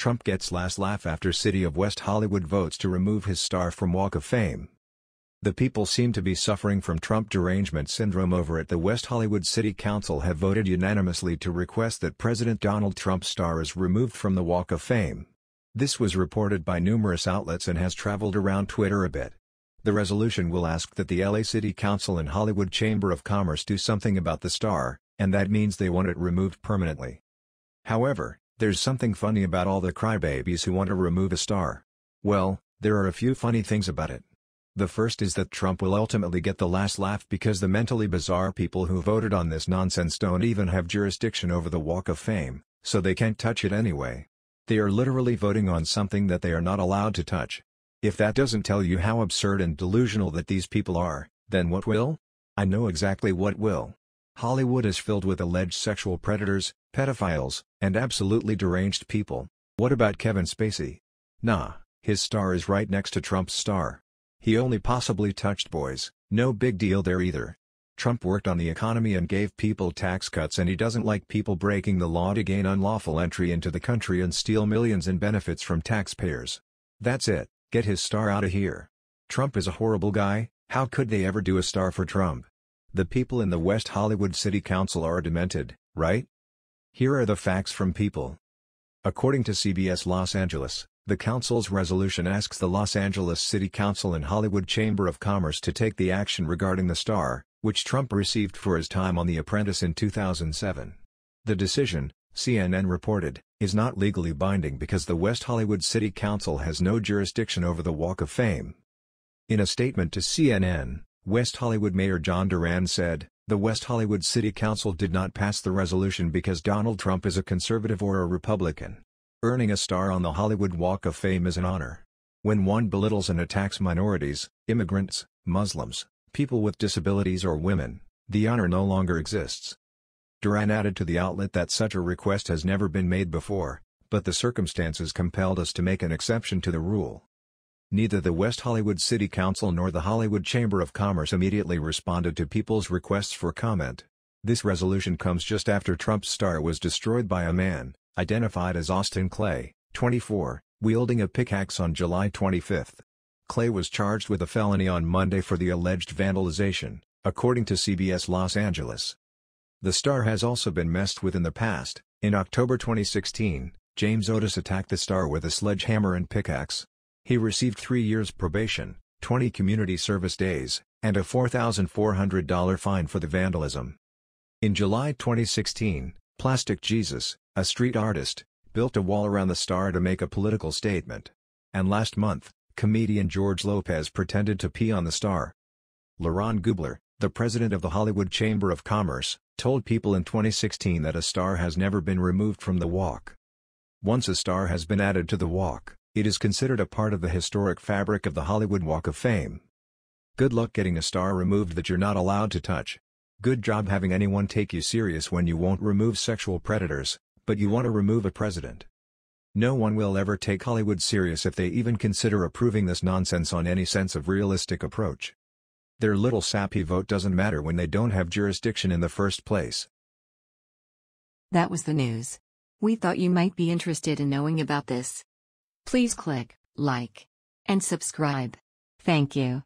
Trump gets last laugh after City of West Hollywood votes to remove his star from Walk of Fame. The people seem to be suffering from Trump derangement syndrome over at the West Hollywood City Council have voted unanimously to request that President Donald Trump's star is removed from the Walk of Fame. This was reported by numerous outlets and has traveled around Twitter a bit. The resolution will ask that the LA City Council and Hollywood Chamber of Commerce do something about the star, and that means they want it removed permanently. However, there's something funny about all the crybabies who want to remove a star. Well, there are a few funny things about it. The first is that Trump will ultimately get the last laugh because the mentally bizarre people who voted on this nonsense don't even have jurisdiction over the Walk of Fame, so they can't touch it anyway. They are literally voting on something that they are not allowed to touch. If that doesn't tell you how absurd and delusional that these people are, then what will? I know exactly what will. Hollywood is filled with alleged sexual predators, pedophiles, and absolutely deranged people. What about Kevin Spacey? Nah, his star is right next to Trump's star. He only possibly touched boys, no big deal there either. Trump worked on the economy and gave people tax cuts and he doesn't like people breaking the law to gain unlawful entry into the country and steal millions in benefits from taxpayers. That's it, get his star out of here. Trump is a horrible guy, how could they ever do a star for Trump? The people in the West Hollywood City Council are demented, right? Here are the facts from people. According to CBS Los Angeles, the council's resolution asks the Los Angeles City Council and Hollywood Chamber of Commerce to take the action regarding the star, which Trump received for his time on The Apprentice in 2007. The decision, CNN reported, is not legally binding because the West Hollywood City Council has no jurisdiction over the Walk of Fame. In a statement to CNN, West Hollywood Mayor John Duran said, the West Hollywood City Council did not pass the resolution because Donald Trump is a conservative or a Republican. Earning a star on the Hollywood Walk of Fame is an honor. When one belittles and attacks minorities, immigrants, Muslims, people with disabilities or women, the honor no longer exists. Duran added to the outlet that such a request has never been made before, but the circumstances compelled us to make an exception to the rule. Neither the West Hollywood City Council nor the Hollywood Chamber of Commerce immediately responded to people's requests for comment. This resolution comes just after Trump's star was destroyed by a man, identified as Austin Clay, 24, wielding a pickaxe on July 25. Clay was charged with a felony on Monday for the alleged vandalization, according to CBS Los Angeles. The star has also been messed with in the past. In October 2016, James Otis attacked the star with a sledgehammer and pickaxe. He received three years probation, 20 community service days, and a $4,400 fine for the vandalism. In July 2016, Plastic Jesus, a street artist, built a wall around the star to make a political statement. And last month, comedian George Lopez pretended to pee on the star. LeRon Gubler, the president of the Hollywood Chamber of Commerce, told people in 2016 that a star has never been removed from the walk. Once a star has been added to the walk, it is considered a part of the historic fabric of the Hollywood Walk of Fame. Good luck getting a star removed that you're not allowed to touch. Good job having anyone take you serious when you won't remove sexual predators, but you want to remove a president. No one will ever take Hollywood serious if they even consider approving this nonsense on any sense of realistic approach. Their little sappy vote doesn't matter when they don't have jurisdiction in the first place. That was the news. We thought you might be interested in knowing about this. Please click like and subscribe. Thank you.